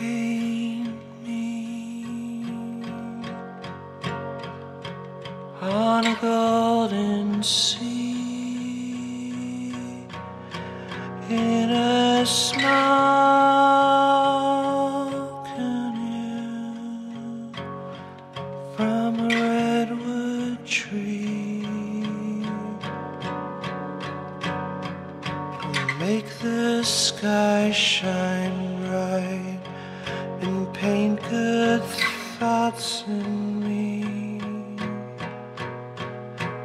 me on a golden sea in a small canoe from a redwood tree. Make the sky shine bright paint good thoughts in me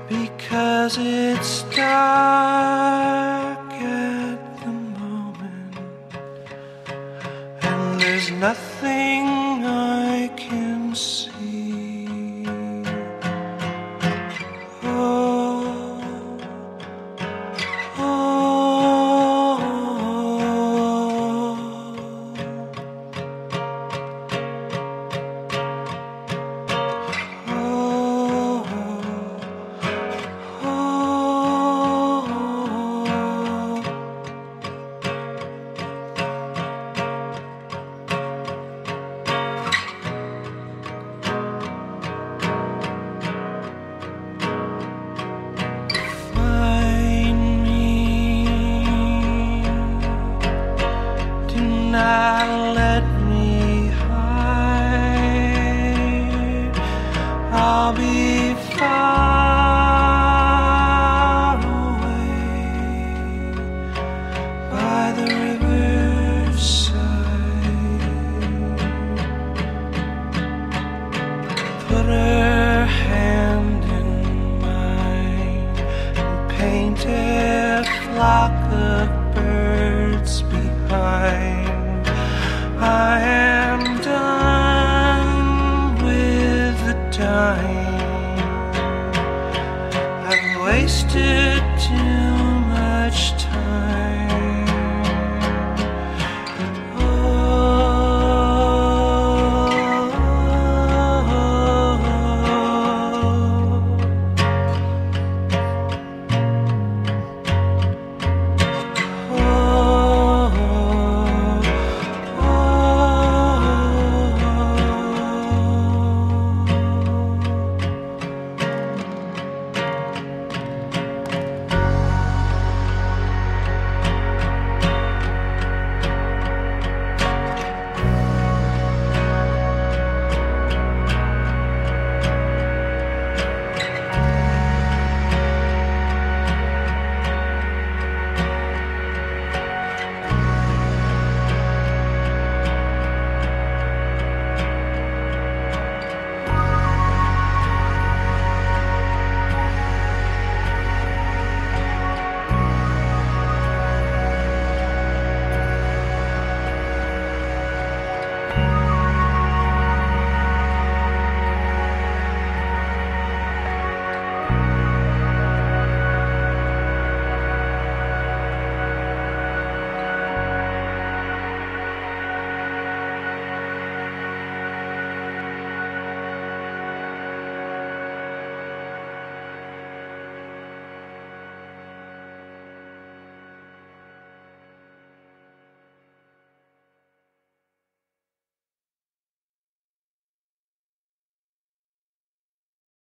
because it's dark at the moment and there's nothing I can see. wasted too much time.